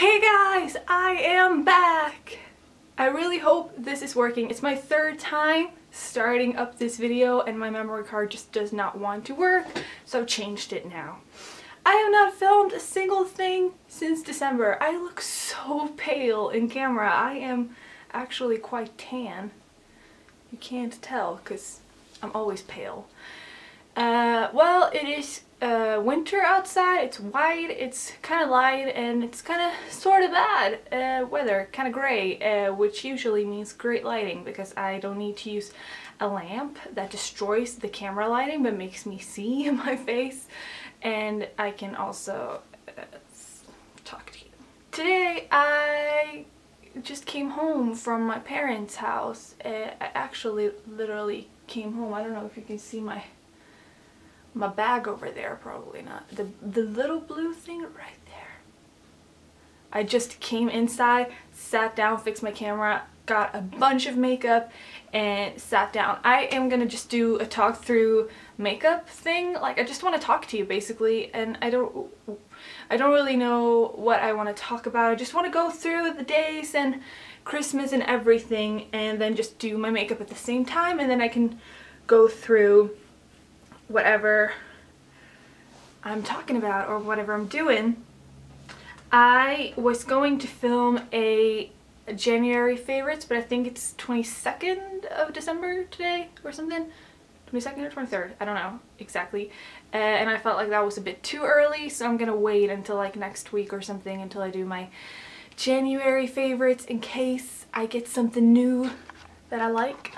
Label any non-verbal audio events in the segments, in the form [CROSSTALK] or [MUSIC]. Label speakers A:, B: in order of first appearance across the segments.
A: Hey guys, I am back! I really hope this is working. It's my third time starting up this video and my memory card just does not want to work, so I've changed it now. I have not filmed a single thing since December. I look so pale in camera. I am actually quite tan. You can't tell because I'm always pale. Uh, well, it is uh, winter outside, it's white, it's kind of light, and it's kind of sort of bad uh, weather, kind of gray, uh, which usually means great lighting because I don't need to use a lamp that destroys the camera lighting but makes me [LAUGHS] see my face, and I can also uh, talk to you. Today I just came home from my parents' house. Uh, I actually literally came home. I don't know if you can see my my bag over there probably not. The the little blue thing right there. I just came inside sat down fixed my camera got a bunch of makeup and sat down. I am gonna just do a talk through makeup thing. Like I just want to talk to you basically and I don't I don't really know what I want to talk about. I just want to go through the days and Christmas and everything and then just do my makeup at the same time and then I can go through whatever I'm talking about or whatever I'm doing, I was going to film a January favorites, but I think it's 22nd of December today or something. 22nd or 23rd, I don't know exactly. Uh, and I felt like that was a bit too early, so I'm gonna wait until like next week or something until I do my January favorites in case I get something new that I like.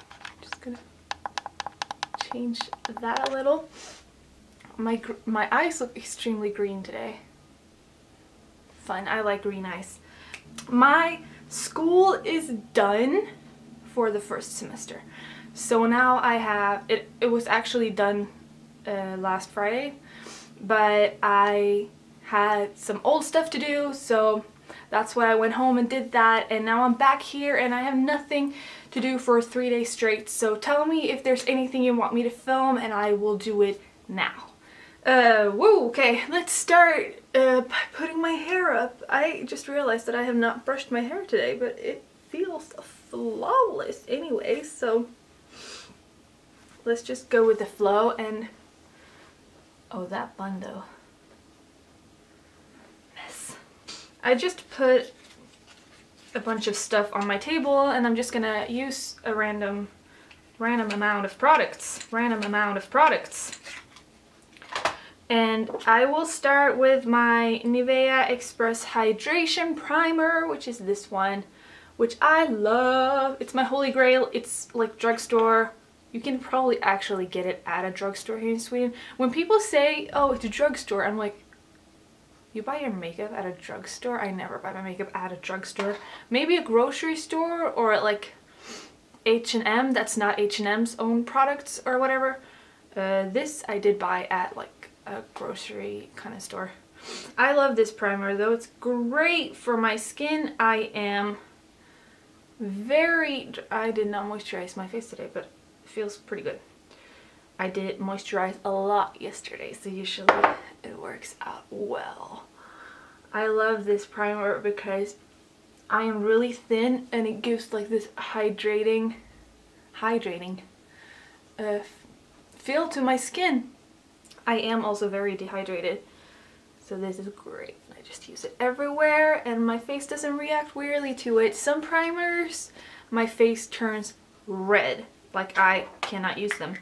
A: Change that a little. My, my eyes look extremely green today. Fun, I like green eyes. My school is done for the first semester. So now I have, it, it was actually done uh, last Friday, but I had some old stuff to do, so that's why I went home and did that, and now I'm back here and I have nothing to do for three days straight. So tell me if there's anything you want me to film and I will do it now. Uh, woo, okay, let's start uh, by putting my hair up. I just realized that I have not brushed my hair today, but it feels flawless anyway, so let's just go with the flow and... Oh, that bun though. Mess. I just put a bunch of stuff on my table and I'm just gonna use a random random amount of products random amount of products. And I will start with my Nivea Express Hydration Primer which is this one which I love. It's my holy grail. It's like drugstore. You can probably actually get it at a drugstore here in Sweden. When people say oh it's a drugstore I'm like you buy your makeup at a drugstore? I never buy my makeup at a drugstore. Maybe a grocery store or like H&M that's not H&M's own products or whatever. Uh, this I did buy at like a grocery kind of store. I love this primer though. It's great for my skin. I am very... I did not moisturize my face today, but it feels pretty good. I did moisturize a lot yesterday, so usually it works out well. I love this primer because I am really thin and it gives like this hydrating, hydrating uh, feel to my skin. I am also very dehydrated, so this is great. I just use it everywhere and my face doesn't react weirdly to it. Some primers, my face turns red, like I cannot use them.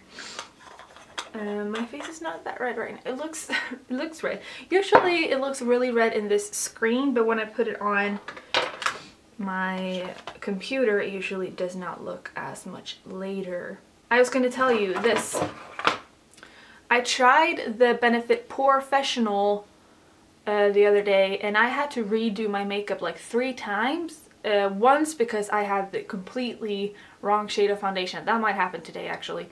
A: Um, my face is not that red right now. It looks, [LAUGHS] it looks red. Usually it looks really red in this screen, but when I put it on my computer, it usually does not look as much later. I was going to tell you this. I tried the Benefit POREfessional uh, the other day and I had to redo my makeup like three times. Uh, once because I had the completely wrong shade of foundation. That might happen today actually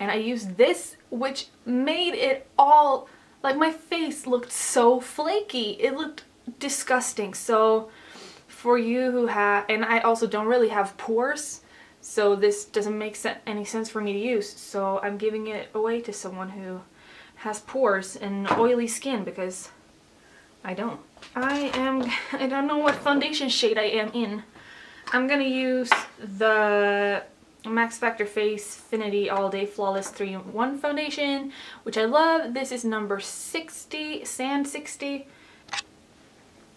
A: and I used this which made it all like my face looked so flaky. It looked disgusting. So for you who have and I also don't really have pores so this doesn't make any sense for me to use. So I'm giving it away to someone who has pores and oily skin because I don't. I am, [LAUGHS] I don't know what foundation shade I am in. I'm gonna use the Max Factor Facefinity All Day Flawless 3-in-1 foundation, which I love. This is number 60, Sand 60.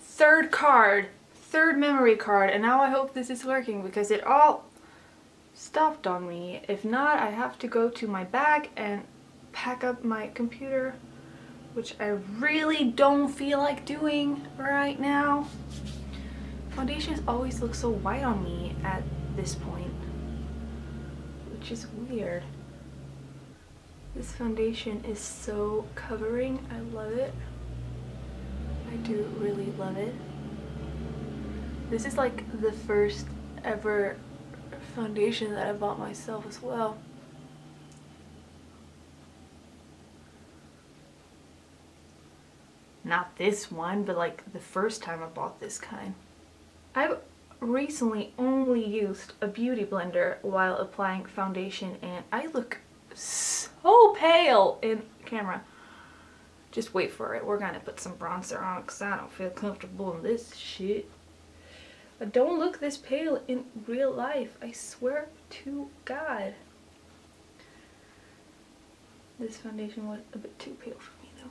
A: Third card, third memory card, and now I hope this is working because it all stopped on me. If not, I have to go to my bag and pack up my computer, which I really don't feel like doing right now. Foundations always look so white on me at this point, which is weird. This foundation is so covering. I love it. I do really love it. This is like the first ever foundation that I bought myself as well. Not this one, but like the first time I bought this kind. I've recently only used a beauty blender while applying foundation and I look so pale in camera. Just wait for it. We're gonna put some bronzer on because I don't feel comfortable in this shit. I don't look this pale in real life. I swear to God. This foundation was a bit too pale for me though.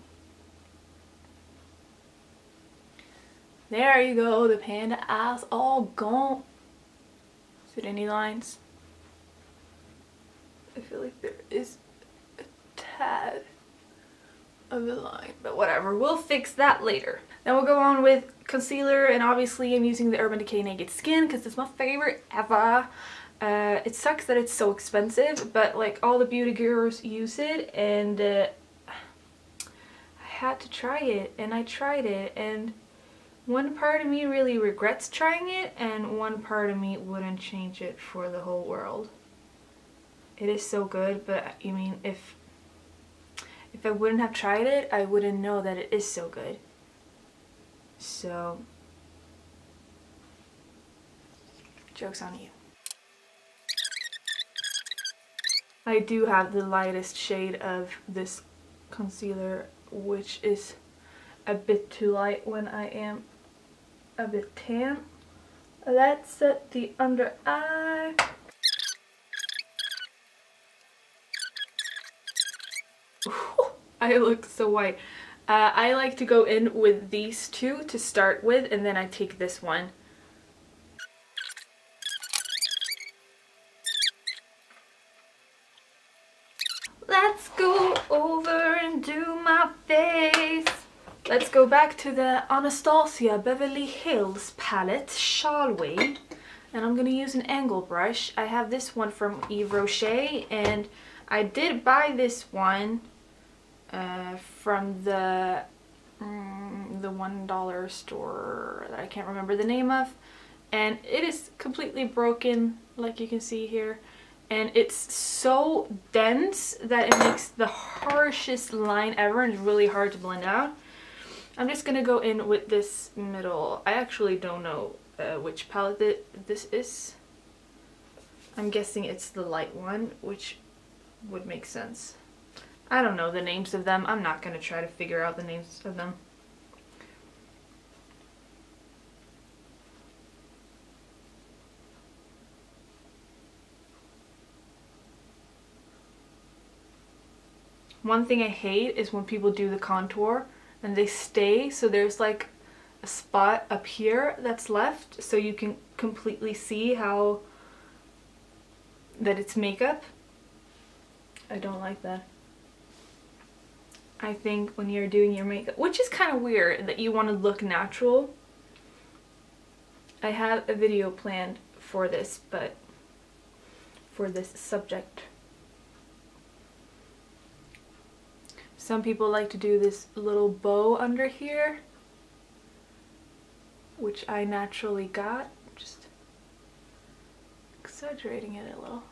A: There you go, the panda eyes all gone. Is it any lines? I feel like there is a tad of a line, but whatever. We'll fix that later. Then we'll go on with concealer, and obviously I'm using the Urban Decay Naked Skin because it's my favorite ever. Uh, it sucks that it's so expensive, but like all the beauty gurus use it, and uh, I had to try it, and I tried it, and one part of me really regrets trying it and one part of me wouldn't change it for the whole world. It is so good but you mean if if I wouldn't have tried it I wouldn't know that it is so good. So joke's on you. I do have the lightest shade of this concealer which is a bit too light when I am a bit tan. Let's set the under eye. [LAUGHS] I look so white. Uh, I like to go in with these two to start with and then I take this one. Let's go over and do my face. Let's go back to the Anastasia Beverly Hills palette, shall we? And I'm going to use an angle brush. I have this one from Yves Rocher and I did buy this one uh, from the mm, the one dollar store that I can't remember the name of and it is completely broken like you can see here and it's so dense that it makes the harshest line ever and it's really hard to blend out I'm just gonna go in with this middle. I actually don't know uh, which palette th this is. I'm guessing it's the light one, which would make sense. I don't know the names of them. I'm not gonna try to figure out the names of them. One thing I hate is when people do the contour and they stay so there's like a spot up here that's left so you can completely see how that it's makeup. I don't like that. I think when you're doing your makeup, which is kind of weird that you want to look natural. I have a video planned for this, but for this subject. Some people like to do this little bow under here, which I naturally got, just exaggerating it a little.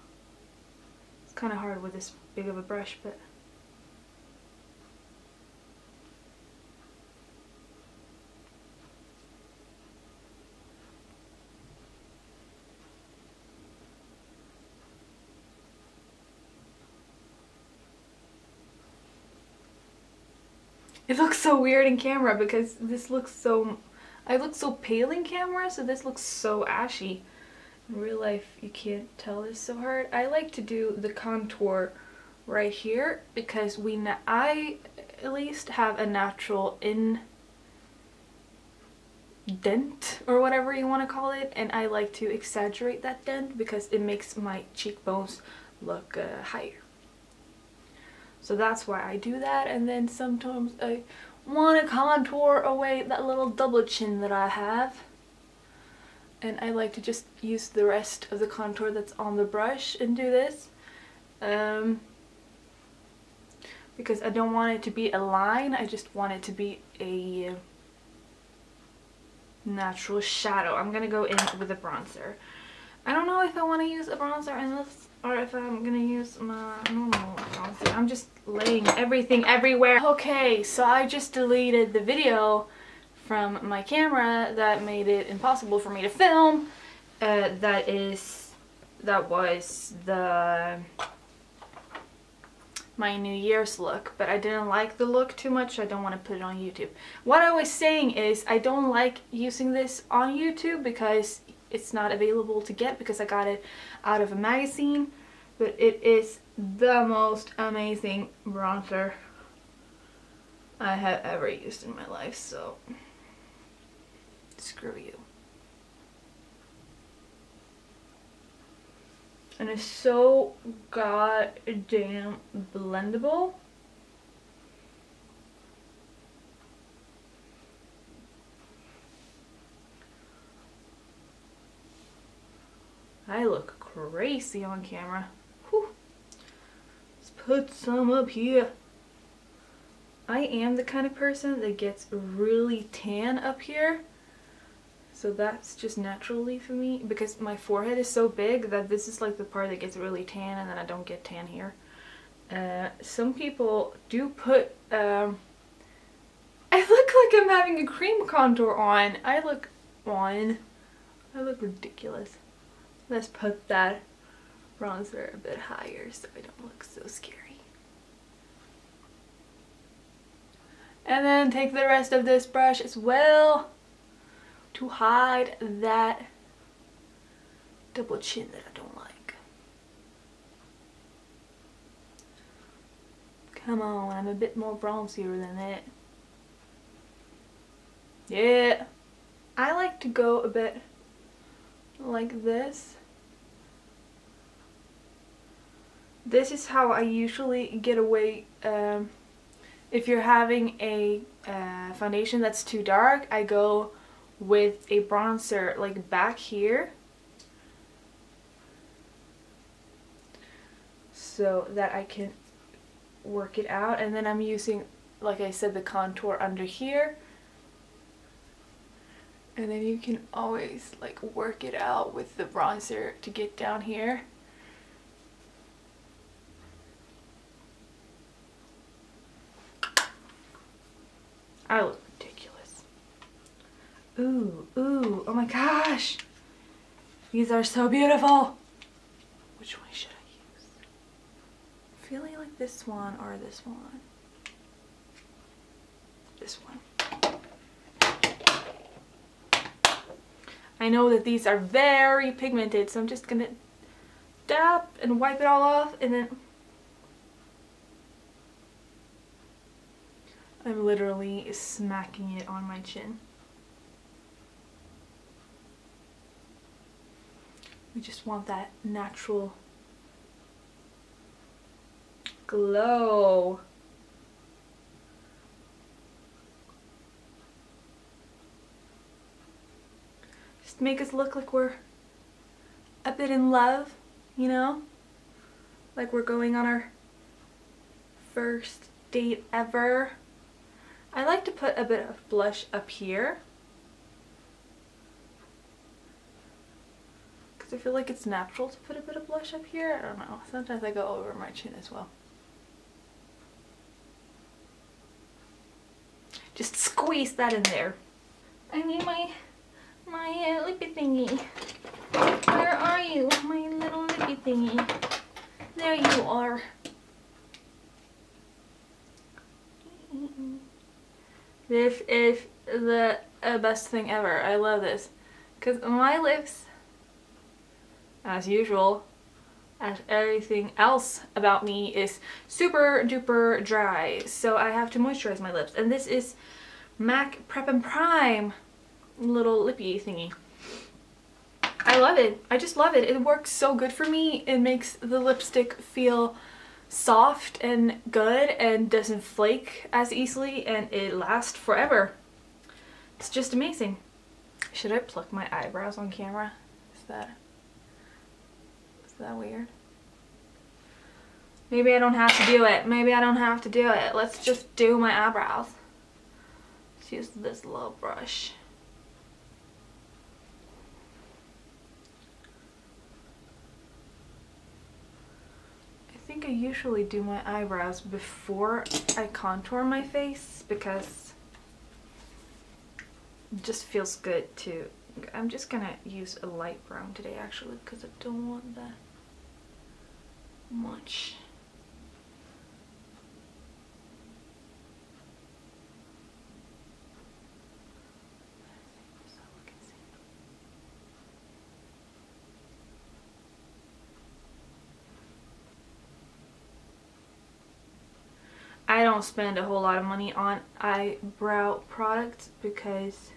A: It's kind of hard with this big of a brush, but It looks so weird in camera because this looks so... I look so pale in camera, so this looks so ashy. In real life, you can't tell this so hard. I like to do the contour right here because we I at least have a natural in dent or whatever you want to call it and I like to exaggerate that dent because it makes my cheekbones look uh, higher. So that's why I do that and then sometimes I want to contour away that little double chin that I have. And I like to just use the rest of the contour that's on the brush and do this. Um, because I don't want it to be a line, I just want it to be a natural shadow. I'm gonna go in with a bronzer. I don't know if I want to use a bronzer in this or if I'm gonna use my normal bronzer. I'm just laying everything everywhere. Okay, so I just deleted the video from my camera that made it impossible for me to film. Uh, that is, that was the my New Year's look, but I didn't like the look too much. I don't want to put it on YouTube. What I was saying is I don't like using this on YouTube because it's not available to get because I got it out of a magazine, but it is the most amazing bronzer I have ever used in my life, so screw you. and it's so goddamn blendable. I look crazy on camera. Whew. Let's put some up here. I am the kind of person that gets really tan up here so that's just naturally for me because my forehead is so big that this is like the part that gets really tan and then I don't get tan here. Uh, some people do put, um, I look [LAUGHS] like I'm having a cream contour on. I look on, I look ridiculous. Let's put that bronzer a bit higher so I don't look so scary. And then take the rest of this brush as well to hide that double chin that I don't like. Come on, I'm a bit more bronzier than that. Yeah. I like to go a bit like this. This is how I usually get away um, if you're having a uh, foundation that's too dark. I go with a bronzer like back here so that I can work it out and then I'm using like I said the contour under here and then you can always like work it out with the bronzer to get down here I look ridiculous. Ooh, ooh, oh my gosh. These are so beautiful. Which one should I use? I'm feeling like this one or this one. This one. I know that these are very pigmented, so I'm just gonna dab and wipe it all off and then I'm literally smacking it on my chin. We just want that natural glow. Just make us look like we're a bit in love, you know? Like we're going on our first date ever. I like to put a bit of blush up here because I feel like it's natural to put a bit of blush up here. I don't know. Sometimes I go over my chin as well. Just squeeze that in there. I need my my uh, lippy thingy. Where are you, my little lippy thingy? There you are. This is the uh, best thing ever. I love this. Because my lips, as usual, as everything else about me is super duper dry. So I have to moisturize my lips. And this is MAC Prep and Prime little lippy thingy. I love it. I just love it. It works so good for me. It makes the lipstick feel soft and good and doesn't flake as easily and it lasts forever. It's just amazing. Should I pluck my eyebrows on camera? Is that is that weird? Maybe I don't have to do it. Maybe I don't have to do it. Let's just do my eyebrows. Let's use this little brush. Think I usually do my eyebrows before I contour my face because it just feels good to I'm just gonna use a light brown today actually because I don't want that much I don't spend a whole lot of money on eyebrow products because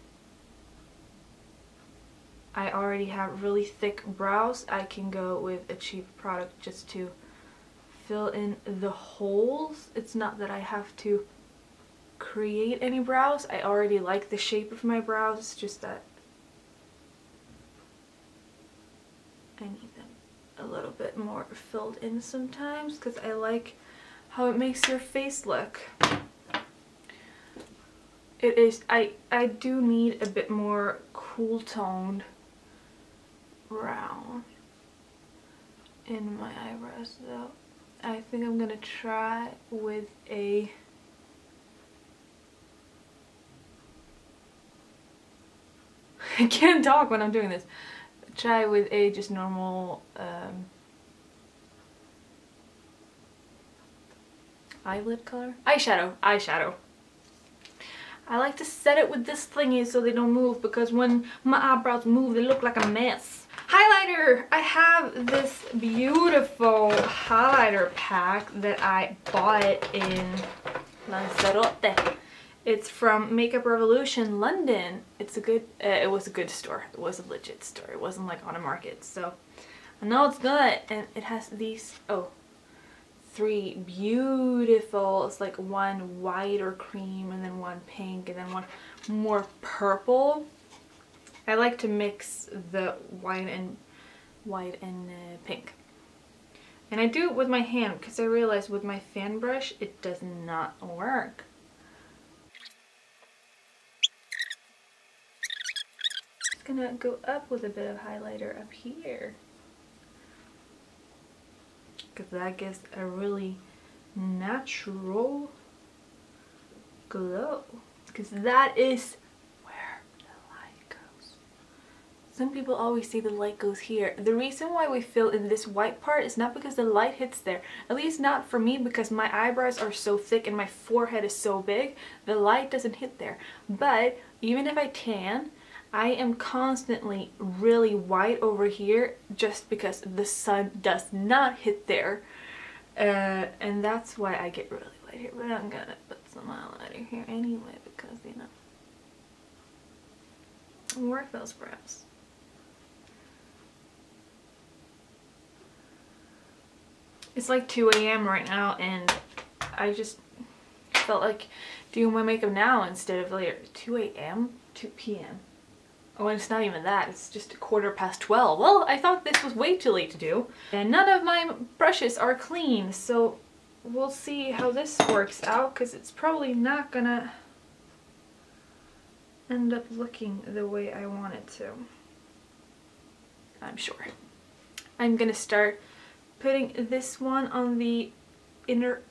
A: I already have really thick brows. I can go with a cheap product just to fill in the holes. It's not that I have to create any brows. I already like the shape of my brows. It's just that I need them a little bit more filled in sometimes because I like how it makes your face look. It is, I, I do need a bit more cool toned brown in my eyebrows though. I think I'm gonna try with a [LAUGHS] I can't talk when I'm doing this. Try with a just normal um, eyelid color? Eyeshadow, eyeshadow. I like to set it with this thingy so they don't move because when my eyebrows move they look like a mess. Highlighter! I have this beautiful highlighter pack that I bought in Lanzarote. It's from Makeup Revolution London. It's a good, uh, it was a good store. It was a legit store. It wasn't like on a market. So I know it's good. And it has these, oh, three beautiful, it's like one white or cream and then one pink and then one more purple. I like to mix the white and white and uh, pink. And I do it with my hand because I realize with my fan brush it does not work. Just gonna go up with a bit of highlighter up here because that gives a really natural glow because that is where the light goes. Some people always say the light goes here. The reason why we fill in this white part is not because the light hits there. At least not for me because my eyebrows are so thick and my forehead is so big. The light doesn't hit there. But even if I tan, I am constantly really white over here just because the sun does not hit there. Uh, and that's why I get really light here. But I'm gonna put some highlighter here anyway because, you know, work those brows. It's like 2 a.m. right now and I just felt like doing my makeup now instead of later. 2 a.m.? 2 p.m. Oh, and it's not even that, it's just a quarter past 12. Well, I thought this was way too late to do. And none of my brushes are clean, so we'll see how this works out, because it's probably not gonna end up looking the way I want it to. I'm sure. I'm gonna start putting this one on the inner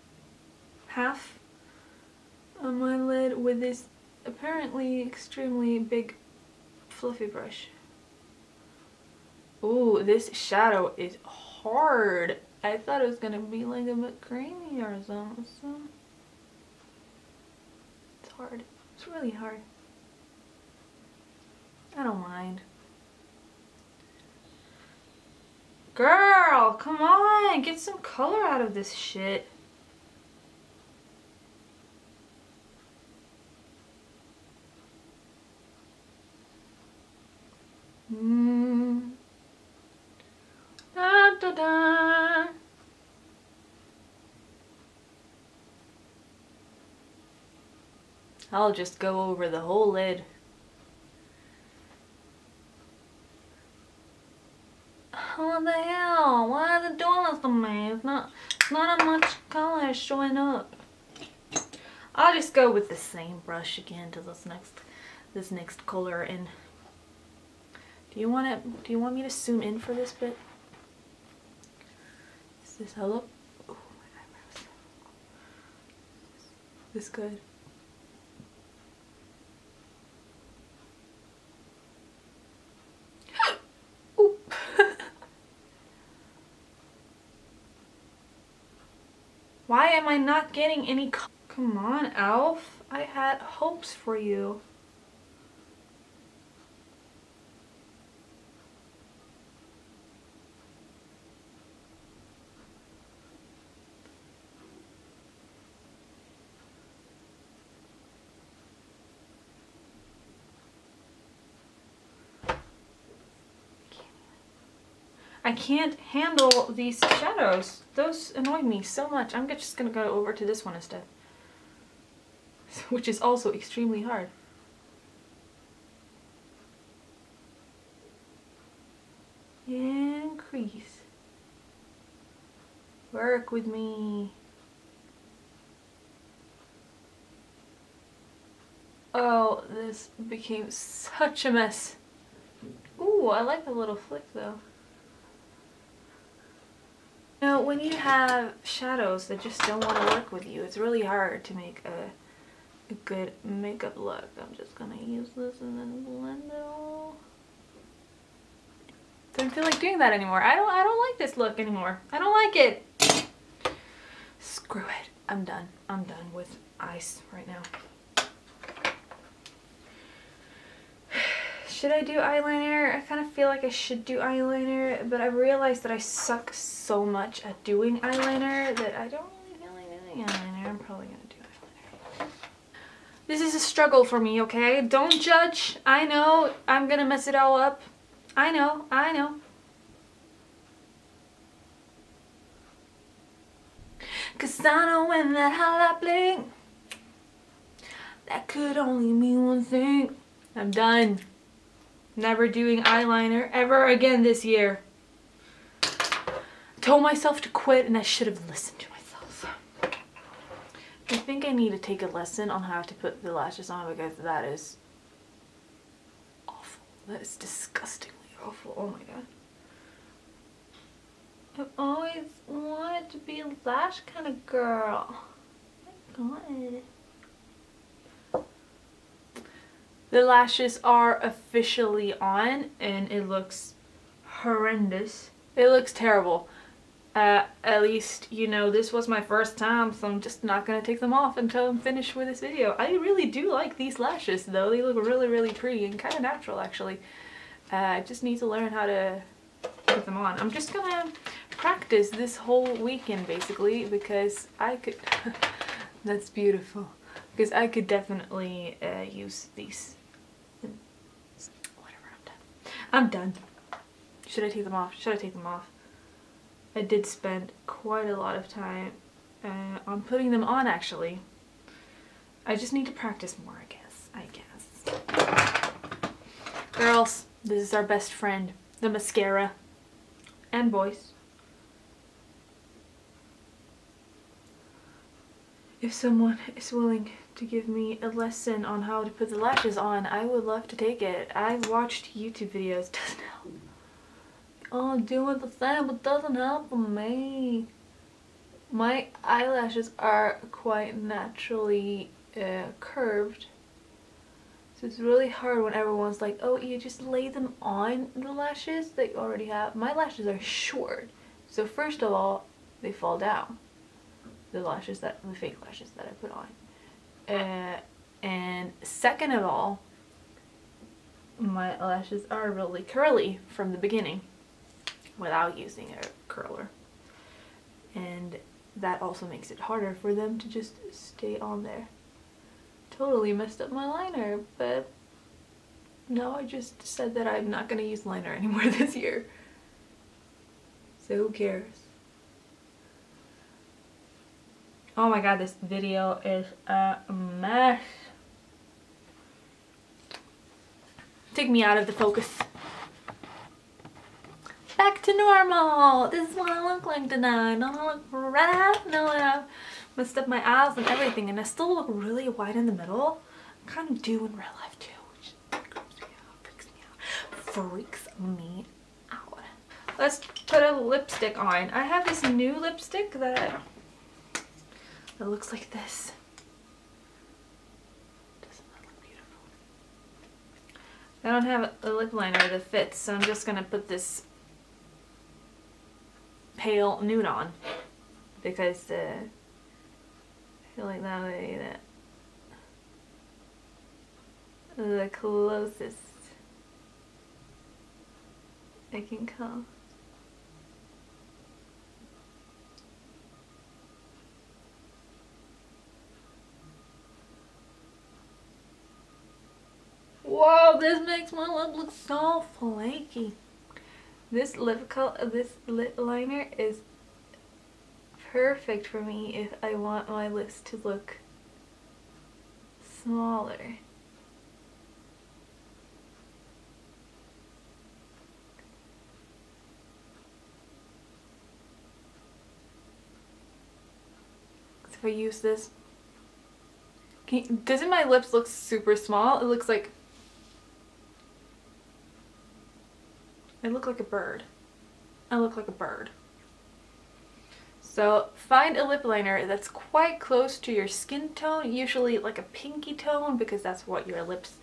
A: half on my lid with this apparently extremely big fluffy brush. Ooh, this shadow is hard. I thought it was gonna be like a bit creamy or something. It's hard. It's really hard. I don't mind. Girl, come on, get some color out of this shit. I'll just go over the whole lid. What the hell? Why are they doing this to me? It's not, not a much color showing up. I'll just go with the same brush again to this next, this next color and do you want it? Do you want me to zoom in for this bit? Is this hello? Oh, my eyebrows. This good. Why am I not getting any Come on, Elf. I had hopes for you. I can't handle these shadows. Those annoy me so much. I'm just to go over to this one instead. [LAUGHS] Which is also extremely hard. Increase. Work with me. Oh, this became [LAUGHS] such a mess. Ooh, I like the little flick though. You know, when you have shadows that just don't want to work with you, it's really hard to make a, a good makeup look. I'm just gonna use this and then blend it all. Don't feel like doing that anymore. I don't I don't like this look anymore. I don't like it. Screw it. I'm done. I'm done with ice right now. Should I do eyeliner? I kind of feel like I should do eyeliner, but I've realized that I suck so much at doing eyeliner that I don't really feel like doing eyeliner. I'm probably going to do eyeliner. This is a struggle for me, okay? Don't judge. I know I'm going to mess it all up. I know. I know. Cause I know when that highlight blink, that could only mean one thing. I'm done. Never doing eyeliner ever again this year. Told myself to quit and I should have listened to myself. I think I need to take a lesson on how to put the lashes on because that is awful. That is disgustingly awful. Oh my god. I've always wanted to be a lash kind of girl. Oh my god. The lashes are officially on and it looks horrendous. It looks terrible. Uh, at least, you know, this was my first time, so I'm just not to take them off until I'm finished with this video. I really do like these lashes, though. They look really, really pretty and kind of natural, actually. Uh, I just need to learn how to put them on. I'm just to practice this whole weekend, basically, because I could... [LAUGHS] That's beautiful. Because I could definitely uh, use these I'm done. Should I take them off? Should I take them off? I did spend quite a lot of time uh, on putting them on actually. I just need to practice more I guess. I guess. Girls, this is our best friend. The mascara. And boys. If someone is willing to give me a lesson on how to put the lashes on, I would love to take it. I've watched YouTube videos, [LAUGHS] doesn't help. Oh, doing the same, but doesn't help me. My eyelashes are quite naturally uh, curved. So it's really hard when everyone's like, oh, you just lay them on the lashes that you already have. My lashes are short. So first of all, they fall down. The lashes that, the fake lashes that I put on. Uh, And second of all, my lashes are really curly from the beginning without using a curler. And that also makes it harder for them to just stay on there. Totally messed up my liner, but no, I just said that I'm not going to use liner [LAUGHS] anymore this year. So who cares? Oh my god, this video is a mess. Take me out of the focus. Back to normal. This is what I look like tonight. Don't I look right? No, I messed up my eyes and everything and I still look really white in the middle. I kind of do in real life too, which freaks me out, freaks me out. Let's put a lipstick on. I have this new lipstick that, that looks like this. I don't have a lip liner that fits, so I'm just going to put this pale nude on because uh, I feel like that way that the closest I can come. Whoa, this makes my lip look so flaky. This lip color, this lip liner is perfect for me if I want my lips to look smaller. if I use this, doesn't my lips look super small? It looks like I look like a bird. I look like a bird. So find a lip liner that's quite close to your skin tone, usually like a pinky tone because that's what your lips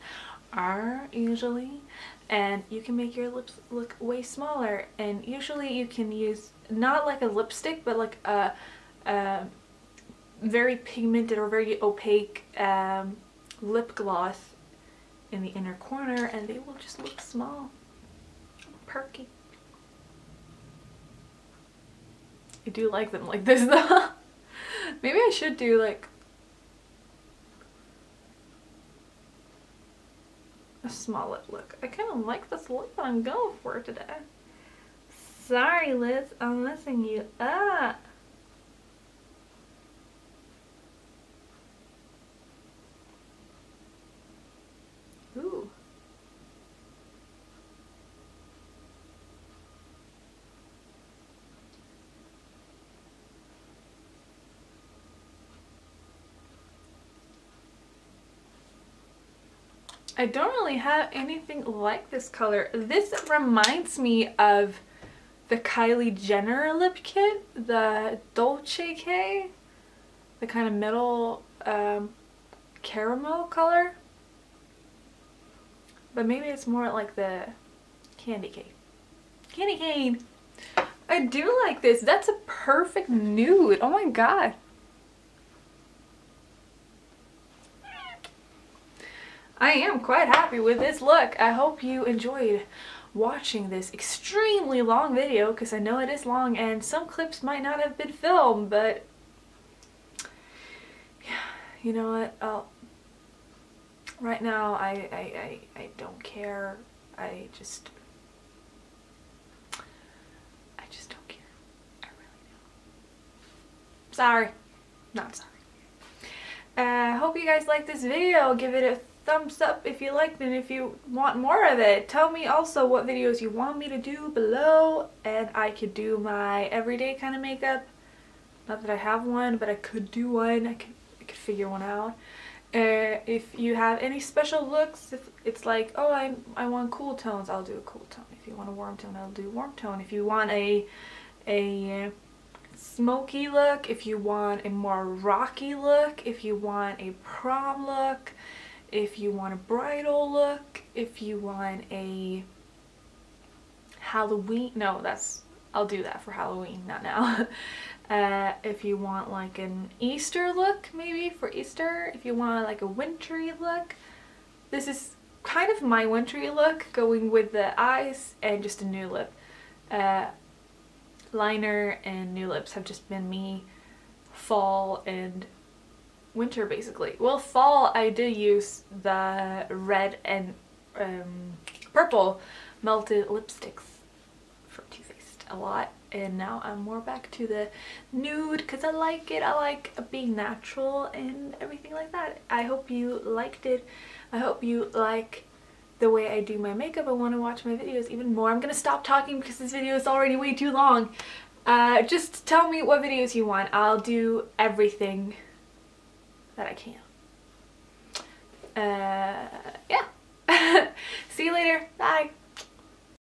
A: are usually. And you can make your lips look way smaller and usually you can use not like a lipstick but like a, a very pigmented or very opaque um, lip gloss in the inner corner and they will just look small perky. I do like them like this [LAUGHS] though. Maybe I should do like a small lip look. I kind of like this look that I'm going for today. Sorry Liz, I'm messing you up. I don't really have anything like this color. This reminds me of the Kylie Jenner lip kit, the Dolce K, the kind of middle um, caramel color. But maybe it's more like the Candy K. Candy K! I do like this. That's a perfect nude. Oh my god. I am quite happy with this look. I hope you enjoyed watching this extremely long video because I know it is long and some clips might not have been filmed but yeah, you know what? I'll, right now I, I, I, I don't care. I just I just don't care. I really don't. Sorry. Not sorry. I uh, hope you guys like this video. Give it a thumbs up if you liked and if you want more of it. Tell me also what videos you want me to do below and I could do my everyday kind of makeup. Not that I have one, but I could do one. I could, I could figure one out. Uh, if you have any special looks, if it's like, oh, I, I want cool tones, I'll do a cool tone. If you want a warm tone, I'll do a warm tone. If you want a, a smoky look, if you want a more rocky look, if you want a prom look, if you want a bridal look, if you want a Halloween, no, that's I'll do that for Halloween, not now. [LAUGHS] Uh, if you want like an Easter look, maybe for Easter, if you want like a wintry look, this is kind of my wintry look, going with the eyes and just a new lip. Uh, liner and new lips have just been me fall and winter basically. Well fall I did use the red and um, purple melted lipsticks for Too Faced a lot and now I'm more back to the nude because I like it. I like being natural and everything like that. I hope you liked it. I hope you like the way I do my makeup. I want to watch my videos even more. I'm going to stop talking because this video is already way too long. Uh, just tell me what videos you want. I'll do everything that I can. Uh, yeah. [LAUGHS] See you later. Bye.